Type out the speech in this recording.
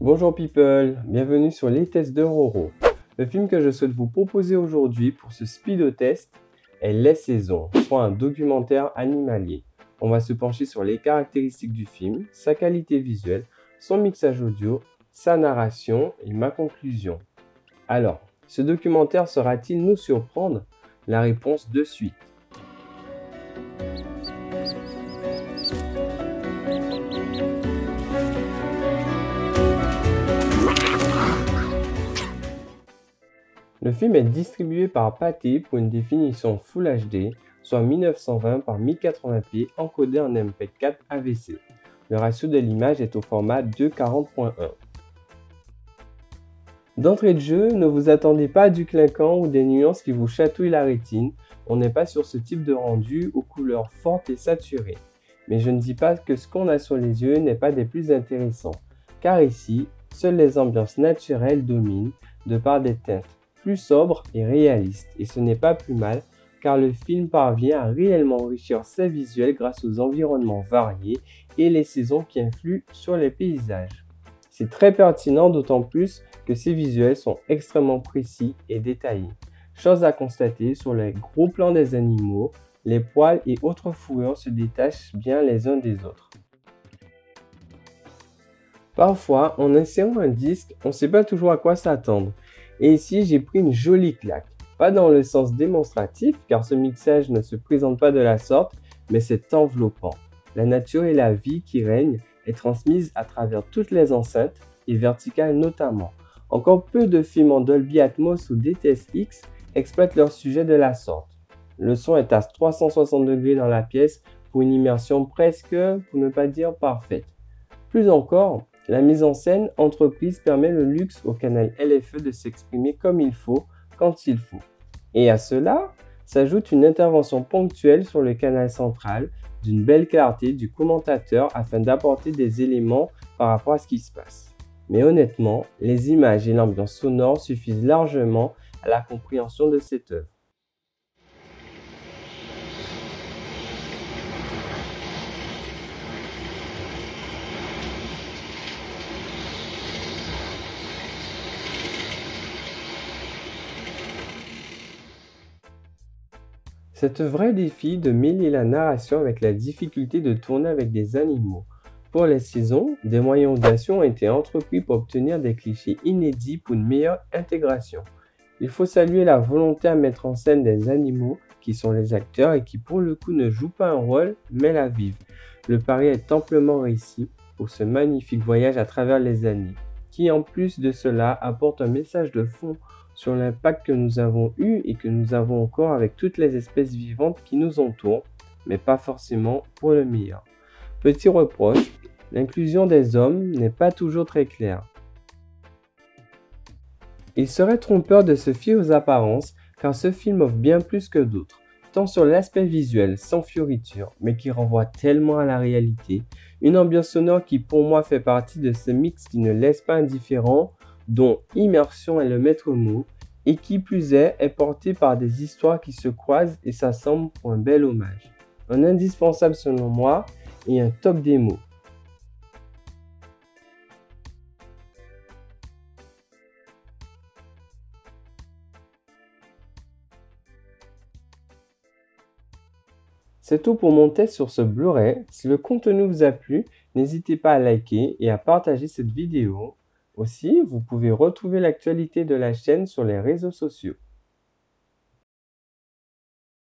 Bonjour people, bienvenue sur les tests de Roro. Le film que je souhaite vous proposer aujourd'hui pour ce speedo test est Les Saisons, soit un documentaire animalier. On va se pencher sur les caractéristiques du film, sa qualité visuelle, son mixage audio, sa narration et ma conclusion. Alors, ce documentaire sera-t-il nous surprendre? La réponse de suite. Le film est distribué par Pathé pour une définition Full HD, soit 1920 par 1080p encodé en MP4 AVC. Le ratio de l'image est au format 240.1. D'entrée de jeu, ne vous attendez pas du clinquant ou des nuances qui vous chatouillent la rétine. On n'est pas sur ce type de rendu aux couleurs fortes et saturées. Mais je ne dis pas que ce qu'on a sur les yeux n'est pas des plus intéressants, car ici, seules les ambiances naturelles dominent de par des teintes plus sobre et réaliste, et ce n'est pas plus mal car le film parvient à réellement enrichir ses visuels grâce aux environnements variés et les saisons qui influent sur les paysages. C'est très pertinent d'autant plus que ces visuels sont extrêmement précis et détaillés. Chose à constater sur les gros plans des animaux, les poils et autres fourrures se détachent bien les uns des autres. Parfois, en insérant un disque, on ne sait pas toujours à quoi s'attendre et ici, j'ai pris une jolie claque. Pas dans le sens démonstratif, car ce mixage ne se présente pas de la sorte, mais c'est enveloppant. La nature et la vie qui règne est transmise à travers toutes les enceintes, et verticales notamment. Encore peu de films en Dolby Atmos ou DTSX exploitent leur sujet de la sorte. Le son est à 360 degrés dans la pièce pour une immersion presque, pour ne pas dire parfaite. Plus encore, la mise en scène entreprise permet le luxe au canal LFE de s'exprimer comme il faut, quand il faut. Et à cela s'ajoute une intervention ponctuelle sur le canal central d'une belle clarté du commentateur afin d'apporter des éléments par rapport à ce qui se passe. Mais honnêtement, les images et l'ambiance sonore suffisent largement à la compréhension de cette œuvre. C'est un vrai défi de mêler la narration avec la difficulté de tourner avec des animaux. Pour les saisons, des moyens d'audition ont été entrepris pour obtenir des clichés inédits pour une meilleure intégration. Il faut saluer la volonté à mettre en scène des animaux qui sont les acteurs et qui pour le coup ne jouent pas un rôle mais la vivent. Le pari est amplement réussi pour ce magnifique voyage à travers les années, qui en plus de cela apporte un message de fond sur l'impact que nous avons eu et que nous avons encore avec toutes les espèces vivantes qui nous entourent, mais pas forcément pour le meilleur. Petit reproche, l'inclusion des hommes n'est pas toujours très claire. Il serait trompeur de se fier aux apparences car ce film offre bien plus que d'autres, tant sur l'aspect visuel sans fioriture, mais qui renvoie tellement à la réalité, une ambiance sonore qui pour moi fait partie de ce mix qui ne laisse pas indifférent dont immersion est le maître mot, et qui plus est est porté par des histoires qui se croisent et s'assemblent pour un bel hommage. Un indispensable selon moi et un top démo. C'est tout pour mon test sur ce Blu-ray. Si le contenu vous a plu, n'hésitez pas à liker et à partager cette vidéo aussi, vous pouvez retrouver l'actualité de la chaîne sur les réseaux sociaux.